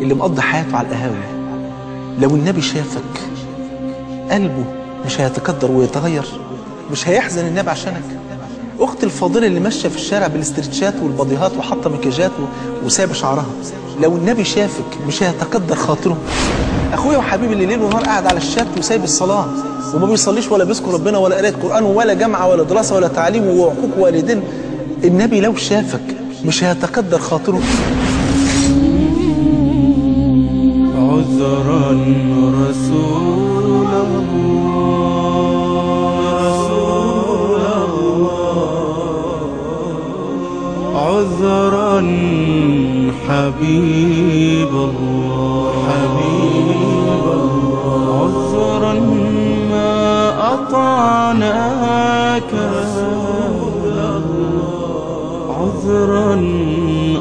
اللي مقضي حياته على القهاوي. لو النبي شافك قلبه مش هيتكدر ويتغير مش هيحزن النبي عشانك. اخت الفاضلة اللي ماشية في الشارع بالاسترتشات والبضيهات وحاطة مكياجات وسايبه شعرها. لو النبي شافك مش هيتكدر خاطره. أخويا وحبيبي اللي ليل ونهار قاعد على الشات وسايب الصلاة وما بيصليش ولا بيذكر ربنا ولا قراءه قرآن ولا جامعة ولا دراسة ولا تعليم وعقوق والدين النبي لو شافك مش هيتكدر خاطره. عذرا رسول الله. عذرا حبيب الله. حبيب الله عذرا ما أطعناك عذرا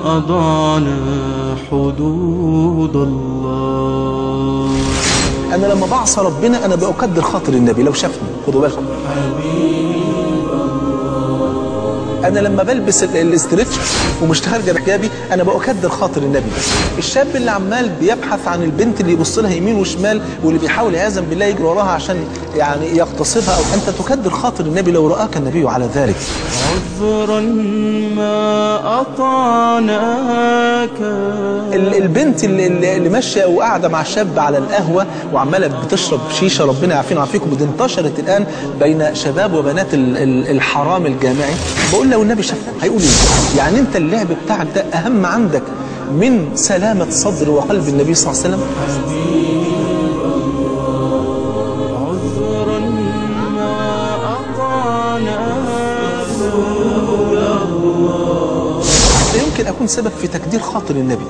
أضعنا حدود الله. أنا لما بعصى ربنا أنا بقدر خاطر النبي لو شافني خدوا بالكم. أنا لما بلبس ال- الاسترتش ومش خارجه بحجابي أنا بقدر خاطر النبي. الشاب اللي عمال بيبحث عن البنت اللي يبص لها يمين وشمال واللي بيحاول عياذا بالله يجري وراها عشان يعني يغتصبها أو أنت تكدر خاطر النبي لو رآك النبي على ذلك. عذرا ما أطعناك. ال- البنت اللي, اللي ماشية وقاعدة مع شاب على القهوة وعمالة بتشرب شيشة ربنا يعافينا ويعافيكم ودي انتشرت الآن بين شباب وبنات ال- ال- الحرام الجامعي. بقول لو النبي شافك هيقول إيه؟ يعني أنت اللعب بتاعك ده أهم عندك من سلامة صدر وقلب النبي صلى الله عليه وسلم؟ عذرا ما يمكن أكون سبب في تكدير خاطر النبي.